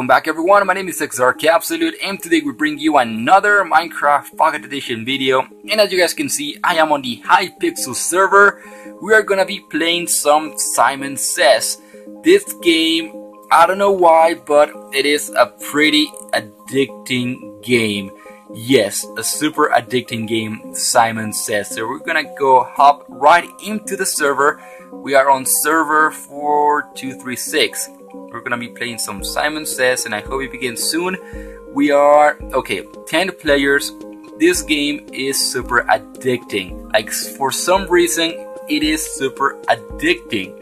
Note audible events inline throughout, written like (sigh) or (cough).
Welcome back everyone, my name is xDarkAbsolute and today we bring you another Minecraft Pocket Edition video and as you guys can see I am on the Hypixel server. We are gonna be playing some Simon Says. This game, I don't know why, but it is a pretty addicting game. Yes, a super addicting game, Simon Says. So we're gonna go hop right into the server. We are on server 4236 we're gonna be playing some Simon Says and I hope it begins soon. We are, okay, 10 players. This game is super addicting. Like for some reason, it is super addicting.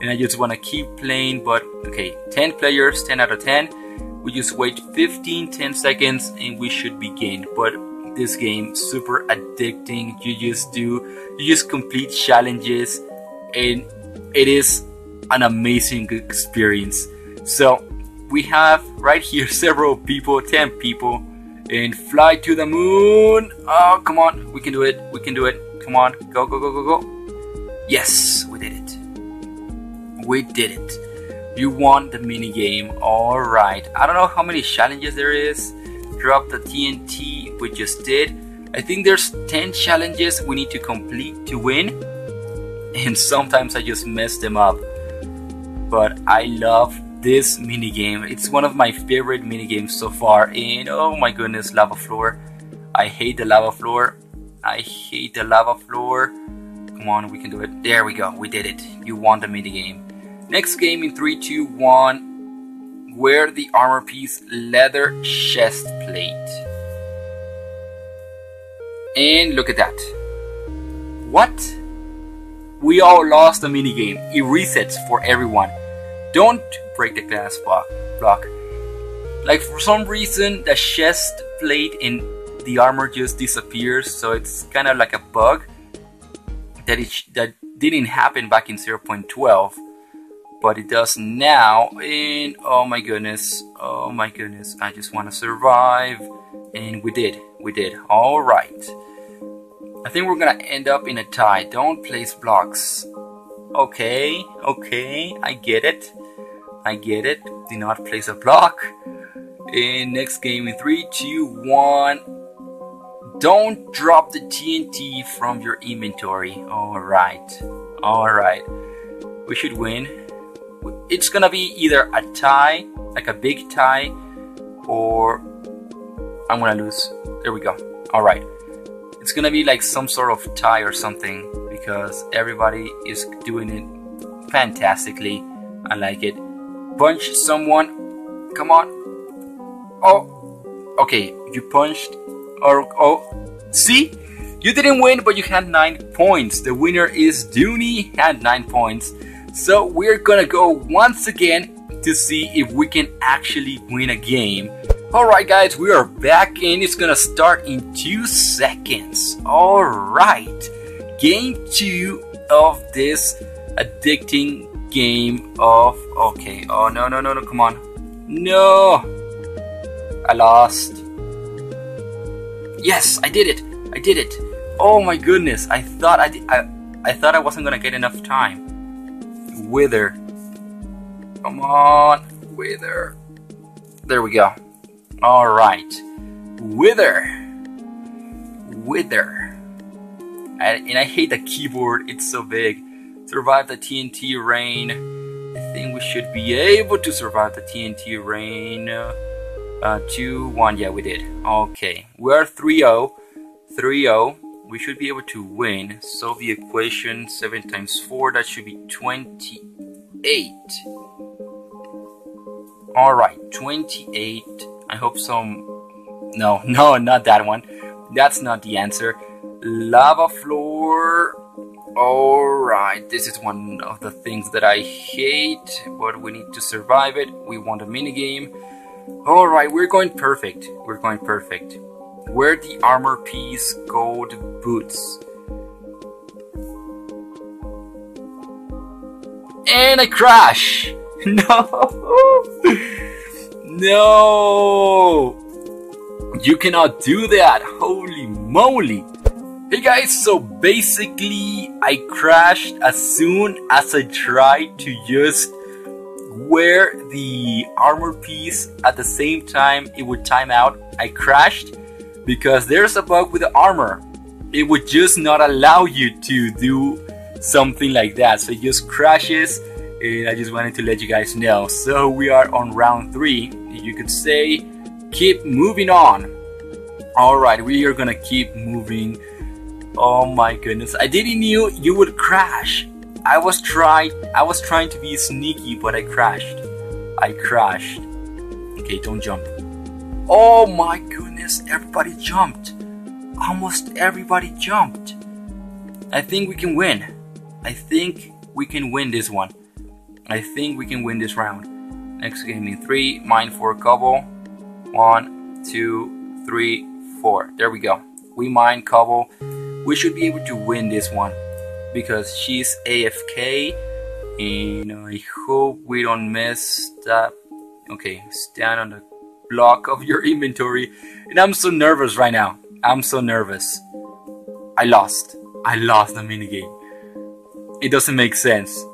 And I just wanna keep playing, but okay, 10 players, 10 out of 10. We just wait 15, 10 seconds and we should begin. But this game, super addicting. You just do, you just complete challenges and it is an amazing experience. So we have right here (laughs) several people, 10 people, and fly to the moon. Oh, come on, we can do it, we can do it. Come on, go, go, go, go, go. Yes, we did it. We did it. You won the mini game. All right. I don't know how many challenges there is. Drop the TNT. We just did. I think there's 10 challenges we need to complete to win. And sometimes I just mess them up but I love this mini game. It's one of my favorite mini games so far. And oh my goodness, lava floor. I hate the lava floor. I hate the lava floor. Come on, we can do it. There we go. We did it. You won the mini game. Next game in 3, 2, 1. Wear the armor piece leather chest plate. And look at that. What? We all lost the mini game. It resets for everyone. Don't break the glass block. Like for some reason the chest plate in the armor just disappears, so it's kind of like a bug that it that didn't happen back in 0.12, but it does now. And oh my goodness, oh my goodness, I just want to survive, and we did, we did. All right. I think we're gonna end up in a tie. Don't place blocks. Okay, okay, I get it. I get it. Do not place a block. In next game in 3, 2, 1. Don't drop the TNT from your inventory. Alright. Alright. We should win. It's gonna be either a tie, like a big tie, or I'm gonna lose. There we go. Alright. It's gonna be like some sort of tie or something because everybody is doing it fantastically. I like it punch someone. Come on. Oh. Okay, you punched. Or oh. See? You didn't win, but you had 9 points. The winner is Dooney, had 9 points. So we're gonna go once again to see if we can actually win a game. Alright guys, we are back and it's gonna start in 2 seconds. Alright. Game 2 of this addicting game of... Okay, oh no, no, no, no, come on. No! I lost. Yes, I did it! I did it! Oh my goodness, I thought I, did, I, I thought I wasn't gonna get enough time. Wither. Come on, Wither. There we go. Alright. Wither. Wither. I, and I hate the keyboard, it's so big survive the TNT rain. I think we should be able to survive the TNT rain. Uh, 2 1. Yeah, we did. Okay. We are 3 0. 3 0. We should be able to win. Solve the equation 7 times 4. That should be 28. Alright, 28. I hope some. No, (laughs) no, not that one. That's not the answer. Lava floor Alright, this is one of the things that I hate, but we need to survive it. We want a minigame. Alright, we're going perfect. We're going perfect. Wear the armor piece gold boots. And I crash! (laughs) No! no! You cannot do that! Holy moly! Hey guys, so basically I crashed as soon as I tried to just wear the armor piece at the same time it would time out. I crashed because there's a bug with the armor. It would just not allow you to do something like that. So it just crashes and I just wanted to let you guys know. So we are on round three. You could say keep moving on. Alright, we are gonna keep moving. Oh my goodness. I didn't knew you would crash. I was trying I was trying to be sneaky but I crashed. I crashed. Okay, don't jump. Oh my goodness, everybody jumped. Almost everybody jumped. I think we can win. I think we can win this one. I think we can win this round. Next game in three, mine for a couple. One, two, three, four. There we go. We mine couple. We should be able to win this one because she's AFK and I hope we don't mess that. Okay, stand on the block of your inventory and I'm so nervous right now. I'm so nervous. I lost. I lost the minigame. It doesn't make sense.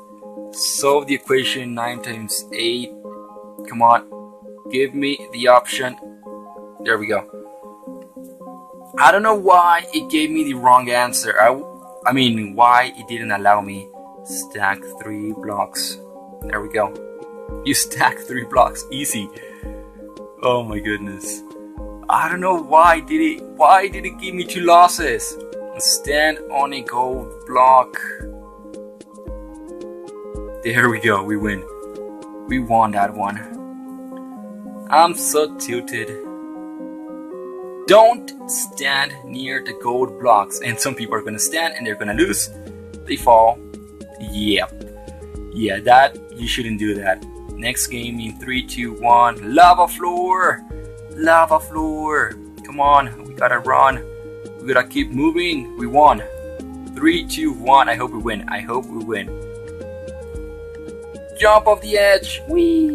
Solve the equation 9 times 8. Come on. Give me the option. There we go. I don't know why it gave me the wrong answer. I, I mean, why it didn't allow me stack three blocks. There we go. You (laughs) stack three blocks, easy. Oh my goodness. I don't know why did it, why did it give me two losses? Stand on a gold block. There we go, we win. We won that one. I'm so tilted. Don't stand near the gold blocks. And some people are gonna stand and they're gonna lose. They fall. Yep. Yeah, that, you shouldn't do that. Next game in 3, 2, 1. Lava floor! Lava floor! Come on, we gotta run. We gotta keep moving. We won. 3, 2, 1. I hope we win. I hope we win jump off the edge. Wee,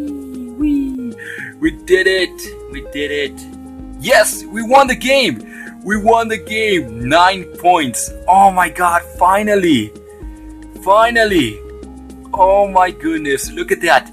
wee. We did it. We did it. Yes, we won the game. We won the game. Nine points. Oh my god, finally. Finally. Oh my goodness, look at that.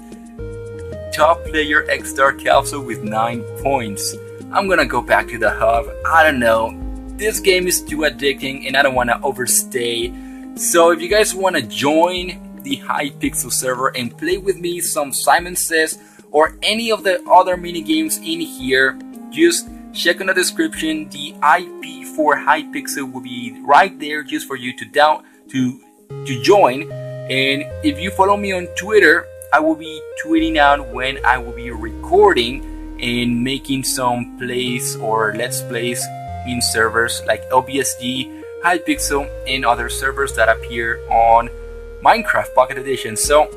Top player X Star Capsule with nine points. I'm gonna go back to the hub. I don't know. This game is too addicting and I don't wanna overstay. So if you guys wanna join the Hypixel server and play with me some Simon Says or any of the other mini games in here, just check in the description. The IP for Hypixel will be right there just for you to down to to join. And if you follow me on Twitter, I will be tweeting out when I will be recording and making some plays or let's plays in servers like LBSG, Hypixel, and other servers that appear on Minecraft Pocket Edition. So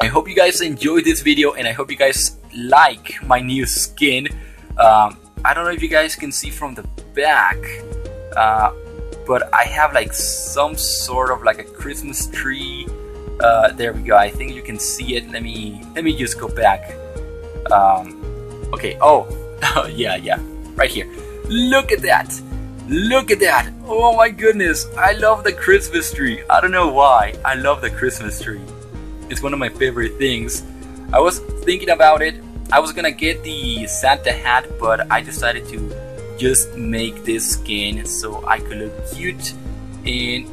I hope you guys enjoyed this video and I hope you guys like my new skin. Um, I don't know if you guys can see from the back, uh, but I have like some sort of like a Christmas tree. Uh, there we go. I think you can see it. Let me let me just go back. Um, okay. Oh, (laughs) yeah, yeah, right here. Look at that. Look at that! Oh my goodness! I love the Christmas tree. I don't know why. I love the Christmas tree. It's one of my favorite things. I was thinking about it. I was gonna get the Santa hat, but I decided to just make this skin so I could look cute. And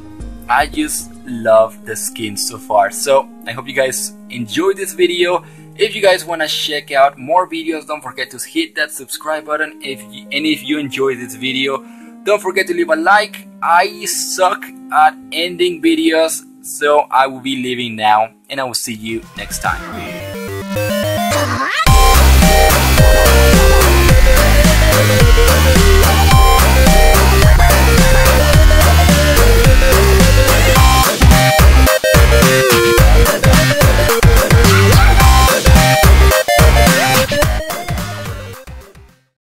I just love the skin so far. So I hope you guys enjoyed this video. If you guys want to check out more videos, don't forget to hit that subscribe button. If you, and if you enjoyed this video, don't forget to leave a like. I suck at ending videos, so I will be leaving now, and I will see you next time.